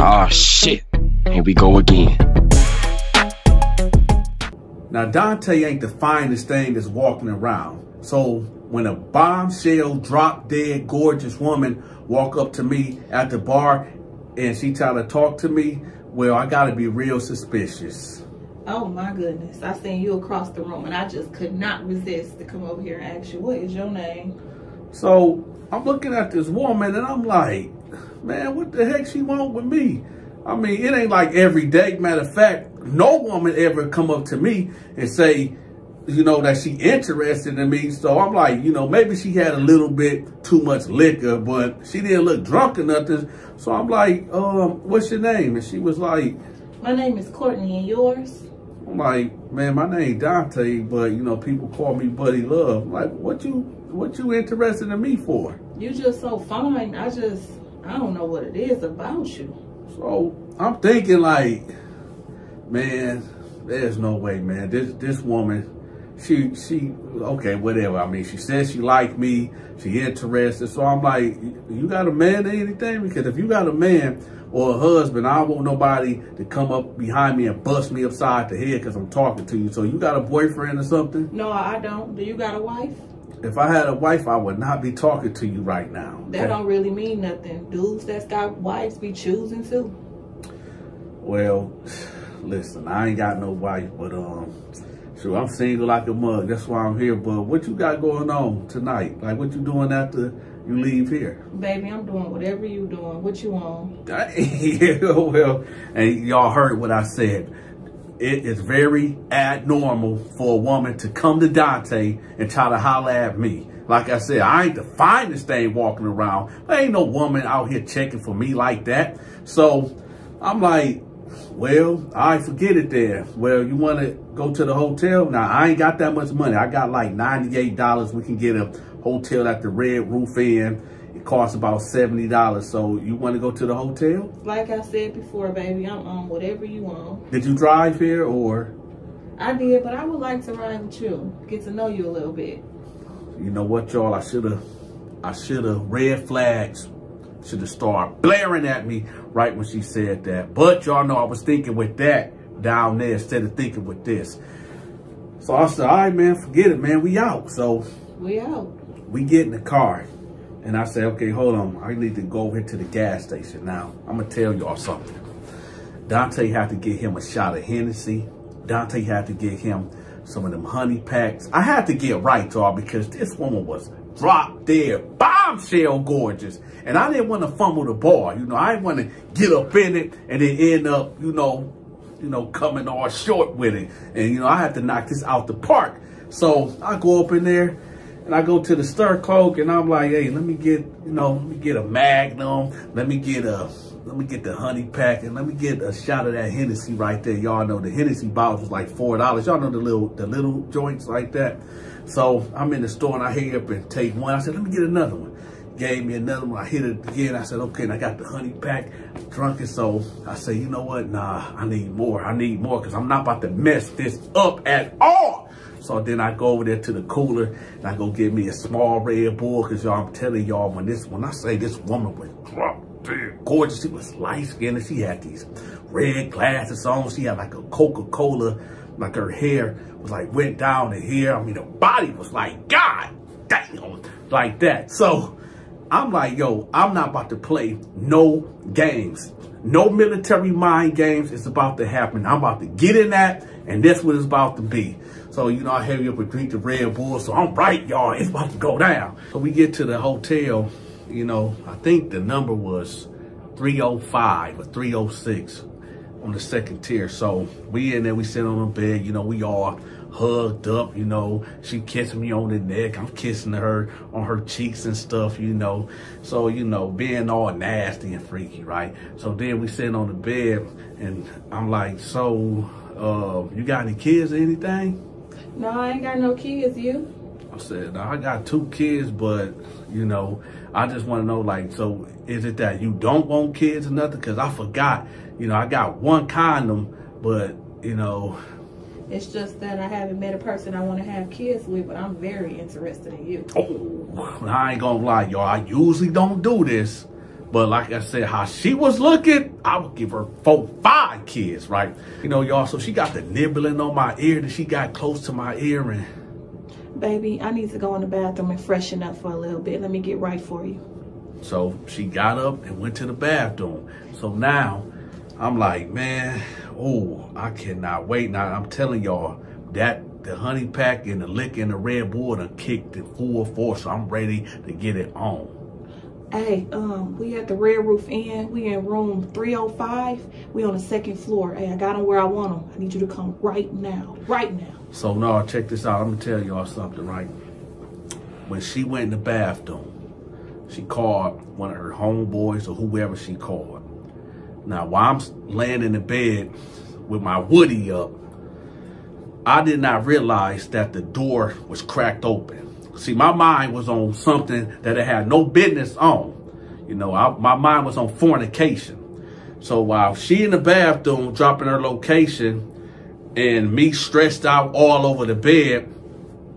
Oh shit. Here we go again. Now Donta ain't the finest thing that's walking around. So when a bombshell, drop dead, gorgeous woman walk up to me at the bar and she try to talk to me, well, I gotta be real suspicious. Oh my goodness. I seen you across the room and I just could not resist to come over here and ask you, what is your name? So I'm looking at this woman and I'm like, man, what the heck she want with me? I mean, it ain't like every day. Matter of fact, no woman ever come up to me and say, you know, that she interested in me. So I'm like, you know, maybe she had a little bit too much liquor, but she didn't look drunk or nothing. So I'm like, um, what's your name? And she was like, My name is Courtney and yours? I'm like, man, my name Donta, but you know, people call me Buddy Love. I'm like, what you what you interested in me for? You just so fine. I just I don't know what it is about you. So I'm thinking like, man, there's no way, man. This this woman, she she okay, whatever. I mean, she says she like me, she interested. So I'm like, you got a man or anything? Because if you got a man or a husband, I don't want nobody to come up behind me and bust me upside the head because I'm talking to you. So you got a boyfriend or something? No, I don't. Do you got a wife? If I had a wife, I would not be talking to you right now. That don't really mean nothing. Dudes that's got wives be choosing too. Well, listen, I ain't got no wife, but um, sure, I'm single like a mug. That's why I'm here. But what you got going on tonight? Like, what you doing after you leave here? Baby, I'm doing whatever you doing. What you on? yeah, well, and y'all heard what I said. It is very abnormal for a woman to come to Donta and try to holler at me. Like I said, I ain't the finest thing walking around. There ain't no woman out here checking for me like that. So I'm like, well, I forget it there. Well, you want to go to the hotel? Now, I ain't got that much money. I got like $98. We can get a hotel at the Red Roof Inn. It costs about $70. So you want to go to the hotel? Like I said before, baby, I'm on whatever you want. Did you drive here or? I did, but I would like to ride with you. Get to know you a little bit. You know what, y'all? I should have, I should have red flags should have started blaring at me right when she said that. But y'all know I was thinking with that down there instead of thinking with this. So I said, all right, man, forget it, man. We out. So we out. We get in the car. And I said, okay, hold on. I need to go over to the gas station. Now, I'm going to tell y'all something. Donta had to get him a shot of Hennessy. Donta had to get him some of them honey packs. I had to get right, y'all, because this woman was drop dead, bombshell gorgeous. And I didn't want to fumble the ball. You know, I didn't want to get up in it and then end up, you know, you know, coming all short with it. And, you know, I had to knock this out the park. So I go up in there and I go to the stir cloak and I'm like, hey, let me get, you know, let me get a magnum. Let me get a, let me get the honey pack and let me get a shot of that Hennessy right there. Y'all know the Hennessy bottles was like $4. Y'all know the little, the little joints like that. So I'm in the store and I hurry up and take one. I said, let me get another one. Gave me another one. I hit it again. I said, okay, and I got the honey pack drunk it. So I say, you know what? Nah, I need more. I need more because I'm not about to mess this up at all. So then I go over there to the cooler and I go get me a small Red Bull because y'all, I'm telling y'all, when this, when I say this woman was drunk, gorgeous, she was light skinned and she had these red glasses on. She had like a Coca-Cola, like her hair was like went down to here. I mean, the body was like, God damn, like that. So I'm like, yo, I'm not about to play no games. No military mind games. It's about to happen. I'm about to get in that, and that's what it's about to be. So, you know, I hurry up and drink the Red Bull. So I'm right, y'all. It's about to go down. So we get to the hotel. You know, I think the number was 305 or 306 on the second tier. So we in there, we sit on the bed, you know, we all hugged up, you know, she kissing me on the neck, I'm kissing her on her cheeks and stuff, you know. So, you know, being all nasty and freaky, right? So then we sitting on the bed and I'm like, so, uh, you got any kids or anything? No, I ain't got no kids, you? I said, no, I got two kids, but, you know, I just want to know, like, so is it that you don't want kids or nothing? Because I forgot, you know, I got one condom, but, you know. It's just that I haven't met a person I want to have kids with, but I'm very interested in you. Oh, I ain't going to lie, y'all. I usually don't do this, But like I said, how she was looking, I would give her four, five kids, right? You know, y'all, so she got the nibbling on my ear that she got close to my ear and Baby, I need to go in the bathroom and freshen up for a little bit. Let me get right for you. So she got up and went to the bathroom. So now I'm like, man, oh, I cannot wait. Now I'm telling y'all that the honey pack and the lick and the Red Bull done kicked it full force. So I'm ready to get it on. Hey, um, we at the Red Roof Inn. We in room 305. We on the second floor. Hey, I got them where I want them. I need you to come right now. Right now. So now check this out. I'm gonna tell y'all something, right? When she went in the bathroom, she called one of her homeboys or whoever she called. Now, while I'm laying in the bed with my Woody up, I did not realize that the door was cracked open. See, my mind was on something that it had no business on. You know, I, my mind was on fornication. So while she in the bathroom dropping her location and me stressed out all over the bed,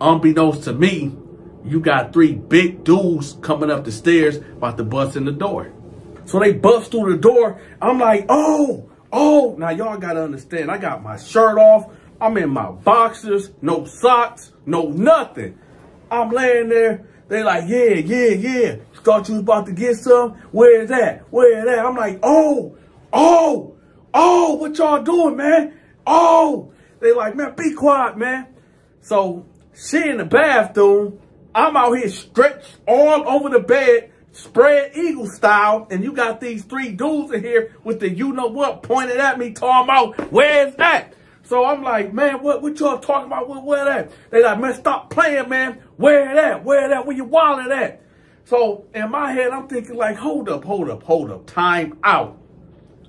unbeknownst to me, you got three big dudes coming up the stairs about to bust in the door. So they bust through the door. I'm like, oh, oh. Now y'all got to understand, I got my shirt off. I'm in my boxers, no socks, no nothing. I'm laying there. They like, yeah, yeah, yeah. Thought you was about to get some. Where's that? Where's that? I'm like, oh, oh, oh, what y'all doing, man? Oh, they like, man, be quiet, man. So she in the bathroom. I'm out here stretched all over the bed, spread eagle style, and you got these three dudes in here with the you know what pointed at me, talking about, where's that? So I'm like, man, what, what y'all talking about? Where, where that? They like, man, stop playing, man. Where that? Where that? Where you wallet at? So in my head, I'm thinking like, hold up, hold up, hold up. Time out.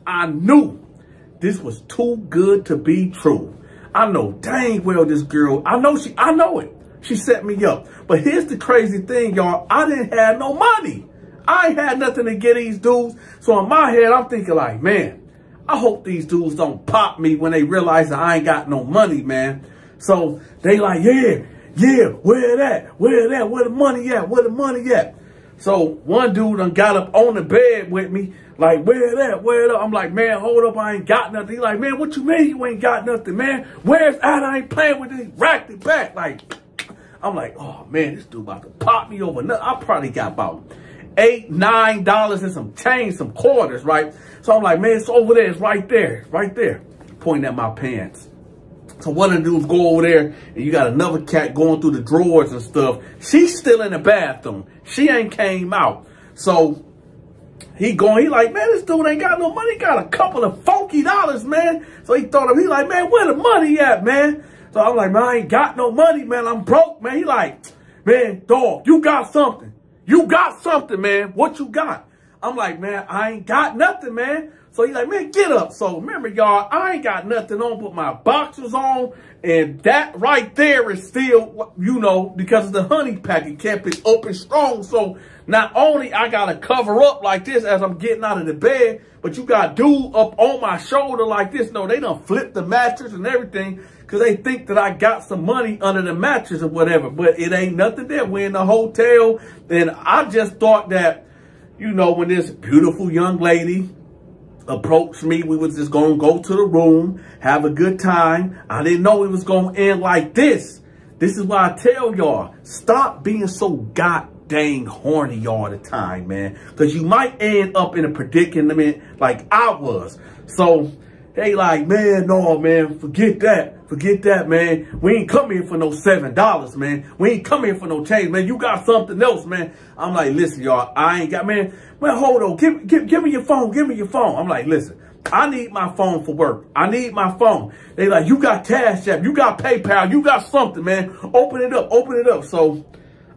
I knew this was too good to be true. I know dang well this girl, I know she, I know it. She set me up. But here's the crazy thing, y'all. I didn't have no money. I ain't had nothing to get these dudes. So in my head, I'm thinking like, man, I hope these dudes don't pop me when they realize that I ain't got no money, man. So they like, yeah, yeah, where that? Where that? Where the money at? Where the money at? So one dude done got up on the bed with me, like, where that? Where that? I'm like, man, hold up, I ain't got nothing. He like, man, what you mean you ain't got nothing, man? Where's that? I ain't playing with this. Racked it back. Like, I'm like, oh man, this dude about to pop me over. I probably got about eight, nine dollars and some change, some quarters, right? So I'm like, man, it's over there. It's right there, right there. Pointing at my pants. So one of the dudes go over there and you got another cat going through the drawers and stuff. She's still in the bathroom. She ain't came out. So he going, he like, man, this dude ain't got no money. He got a couple of funky dollars, man. So he thought of, he like, man, where the money at, man? So I'm like, man, I ain't got no money, man. I'm broke, man. He like, man, dog, you got something. You got something, man. What you got? I'm like, man, I ain't got nothing, man. So he's like, man, get up. So remember, y'all, I ain't got nothing on but my boxers on. And that right there is still, you know, because of the honey pack, it kept it and strong. So not only I got to cover up like this as I'm getting out of the bed, but you got dude up on my shoulder like this. No, they done flip the mattress and everything because they think that I got some money under the mattress or whatever. But it ain't nothing there. We're in the hotel. And I just thought that, you know, when this beautiful young lady approached me, we was just going to go to the room, have a good time. I didn't know it was going to end like this. This is why I tell y'all, stop being so god dang horny all the time, man. Because you might end up in a predicament like I was. So they like, man, no, man, forget that. Forget that, man. We ain't come here for no $7, man. We ain't come here for no change, man. You got something else, man. I'm like, listen, y'all, I ain't got, man, man, hold on. Give, give, give me your phone. Give me your phone. I'm like, listen, I need my phone for work. I need my phone. They like, you got Cash App. You got PayPal. You got something, man. Open it up. Open it up. So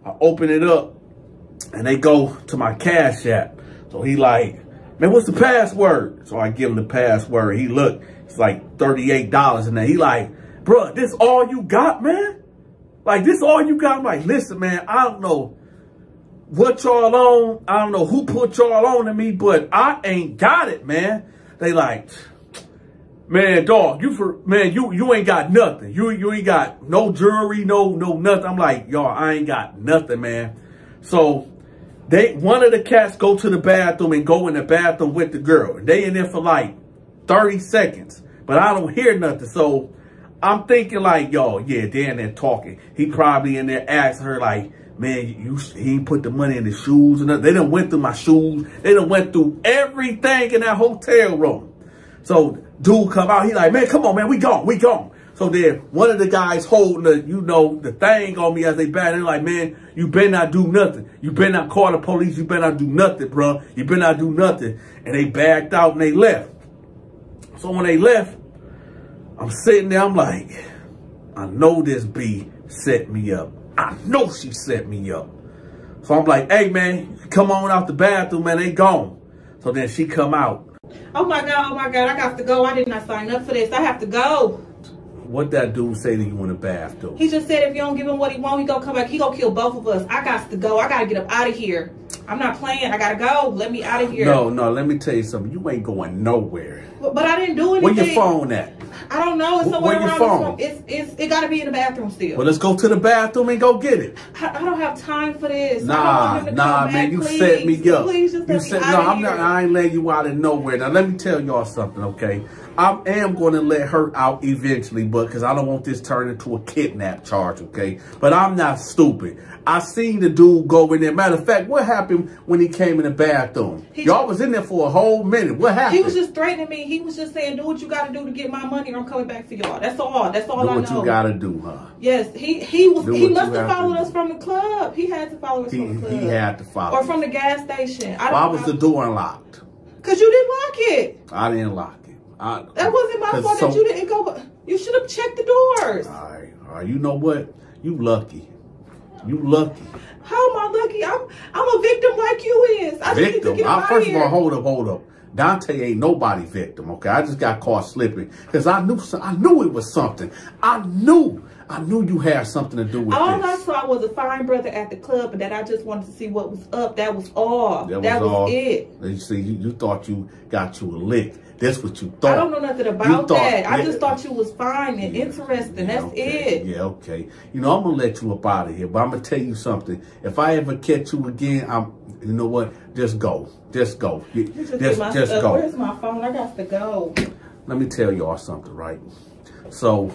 I open it up and they go to my Cash App. So he like, man, what's the password? So I give him the password. He look, it's like $38 and then he like, bro, this all you got, man? Like, this all you got? I'm like, listen, man, I don't know what y'all on. I don't know who put y'all on to me, but I ain't got it, man. They like, man, dog, you for, man, you, you ain't got nothing. You, you ain't got no jewelry, no, no, nothing. I'm like, y'all, I ain't got nothing, man. So they one of the cats go to the bathroom and go in the bathroom with the girl. They in there for like 30 seconds, but I don't hear nothing. So I'm thinking like, yo, yeah, they in there talking. He probably in there asking her like, man, you he put the money in the shoes and they done went through my shoes. They done went through everything in that hotel room. So dude come out, he like, man, come on, man, we gone, we gone. So then one of the guys holding the, you know, the thing on me as they back, they're like, man, you better not do nothing. You better not call the police. You better not do nothing, bro. You better not do nothing. And they backed out and they left. So when they left, I'm sitting there, I'm like, I know this B set me up. I know she set me up. So I'm like, hey, man, come on out the bathroom, man. They gone. So then she come out. Oh, my God. Oh, my God. I got to go. I did not sign up for this. I have to go. What that dude say to you in the bathroom? He just said if you don't give him what he want, he gonna come back. He gonna kill both of us. I got to go. I gotta get up out of here. I'm not playing. I gotta go. Let me out of here. No, no. Let me tell you something. You ain't going nowhere. But, but I didn't do anything. Where your phone at? I don't know. It's somewhere Where your around phone? It's, it's, it gotta be in the bathroom still. Well, let's go to the bathroom and go get it. I, I don't have time for this. Nah, don't want him to nah, man, back, you please. set me up. Please just you let me set, no, I'm here. not. I ain't letting you out of nowhere. Now, let me tell y'all something, okay? I am going to let her out eventually, but because I don't want this turned into a kidnap charge, okay? But I'm not stupid. I seen the dude go in there. Matter of fact, what happened when he came in the bathroom? Y'all was in there for a whole minute. What happened? He was just threatening me. He was just saying, "Do what you got to do to get my money, I'm coming back for y'all." That's all. That's all do I what know. you gotta do, huh? Yes, he he was. Do He must have followed us from the club. He had to follow us He, from the club. he had to follow. or from the gas station. I Why was the door unlocked? Cause you didn't lock it. I didn't lock it. I, That wasn't my fault so- that you didn't go. You should have checked the doors. All right, all right. You know what? You lucky. You lucky. How am I lucky? I'm I'm a victim like you is. I just need to victim. get I, first of all, hold up, hold up. Donta ain't nobody victim. Okay, I just got caught slipping because I knew some, I knew it was something. I knew I knew you had something to do with all I this. saw was a fine brother at the club, and that I just wanted to see what was up. That was all. That That, was was, all. it. You see, you, you thought you got you a lick. That's what you thought. I don't know nothing about thought- that. I just thought you was fine and interesting. Yeah, That's okay. it. Yeah, okay. You know, I'm gonna let you up out of here, but I'm gonna tell you something. If I ever catch you again, I'm. You know what? Just go. Just go. You- Just, just, just, my stuff. go. Where's my phone? I got to go. Let me tell y'all something, right? So,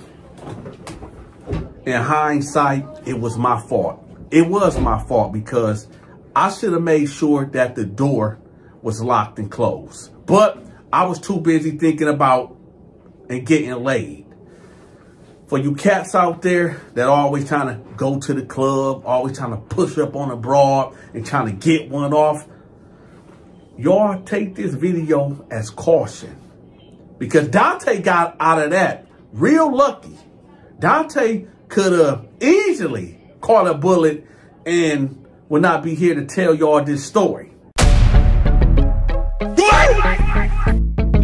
in hindsight, it was my fault. It was my fault because I should have made sure that the door was locked and closed. But I was too busy thinking about and getting laid. For you cats out there that always trying to go to the club, always trying to push up on a broad and trying to get one off, y'all take this video as caution. Because Donta got out of that real lucky. Donta could have easily caught a bullet and would not be here to tell y'all this story.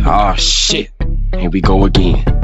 Ah, shit. Here we go again.